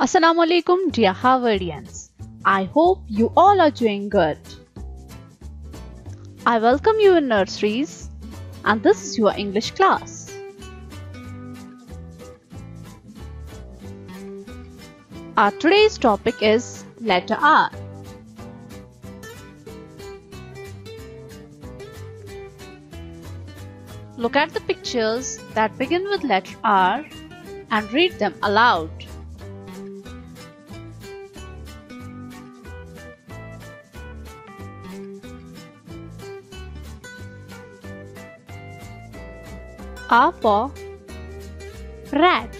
Assalamu alaikum dear Harvardians. I hope you all are doing good. I welcome you in nurseries and this is your English class. Our today's topic is letter R. Look at the pictures that begin with letter R and read them aloud. R for rat.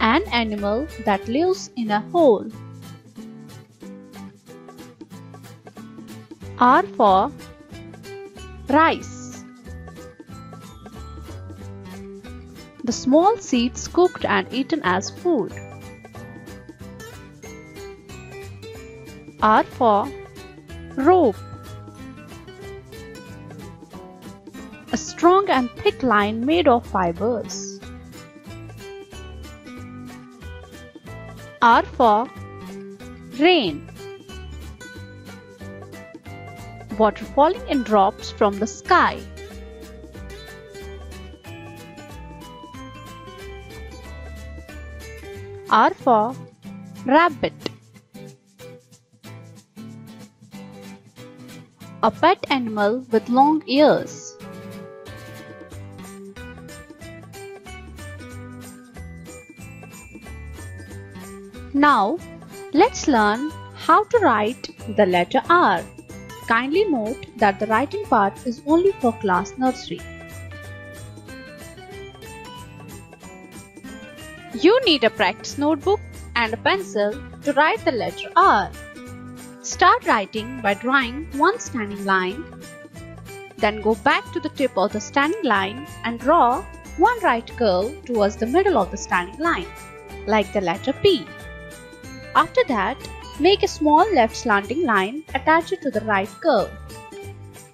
An animal that lives in a hole. R for rice. The small seeds cooked and eaten as food. R for rope. Strong and thick line made of fibers. R for rain. Water falling in drops from the sky. R for rabbit. A pet animal with long ears. Now, let's learn how to write the letter R. Kindly note that the writing part is only for class nursery. You need a practice notebook and a pencil to write the letter R. Start writing by drawing one standing line. Then go back to the tip of the standing line and draw one right curve towards the middle of the standing line, like the letter P. After that, make a small left slanting line attached to the right curve.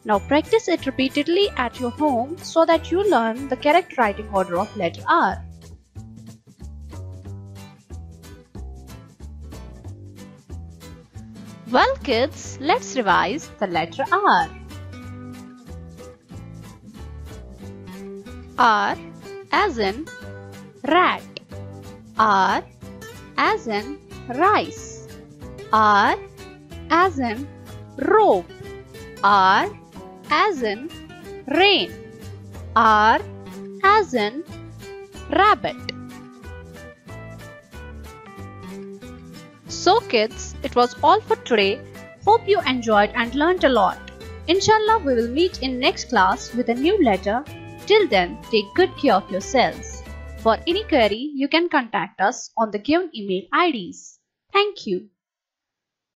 Now practice it repeatedly at your home so that you learn the correct writing order of letter R. Well kids, let's revise the letter R. R as in rat. R as in rice. R as in rope. R as in rain. R as in rabbit. So kids, it was all for today. Hope you enjoyed and learned a lot. Inshallah, we will meet in next class with a new letter. Till then, take good care of yourselves. For any query, you can contact us on the given email IDs. Thank you.